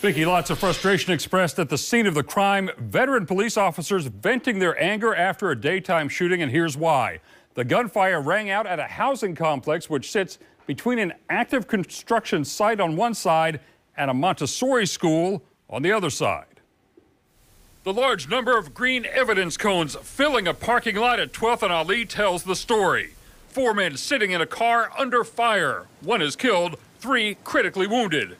Vicky, lots of frustration expressed at the scene of the crime. Veteran police officers venting their anger after a daytime shooting, and here's why. The gunfire rang out at a housing complex which sits between an active construction site on one side and a Montessori school on the other side. The large number of green evidence cones filling a parking lot at 12th and Ali tells the story. Four men sitting in a car under fire. One is killed, three critically wounded.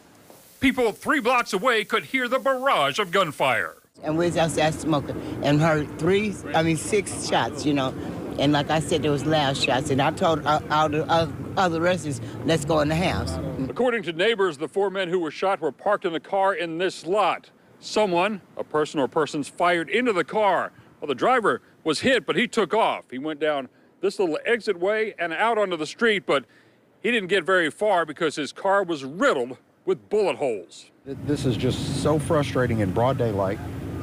People three blocks away could hear the barrage of gunfire. And we was outside smoking and heard three, I mean, six shots, you know. And like I said, there was loud shots. And I told all, the other, other residents, let's go in the house. According to neighbors, the four men who were shot were parked in the car in this lot. Someone, a person or persons, fired into the car. Well, the driver was hit, but he took off. He went down this little exit way and out onto the street, but he didn't get very far because his car was riddled with bullet holes. This is just so frustrating in broad daylight.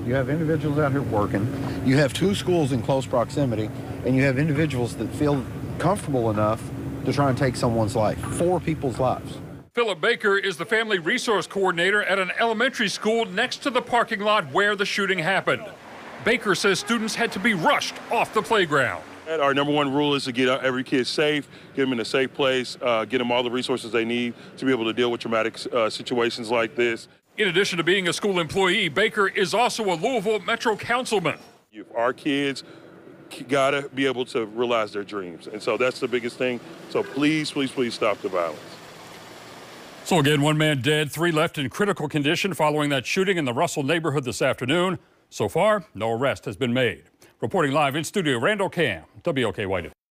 You have individuals out here working. You have two schools in close proximity, and you have individuals that feel comfortable enough to try and take someone's life, four people's lives. Phillip Baker is the family resource coordinator at an elementary school next to the parking lot where the shooting happened. Baker says students had to be rushed off the playground. Our number one rule is to get every kid safe, get them in a safe place, uh, get them all the resources they need to be able to deal with traumatic uh, situations like this. In addition to being a school employee, Baker is also a Louisville Metro councilman. Our kids gotta be able to realize their dreams, and so that's the biggest thing. So please, please, please stop the violence. So again, one man dead, three left in critical condition following that shooting in the Russell neighborhood this afternoon. So far, no arrest has been made. Reporting live in studio, Randall Cam, WLKY.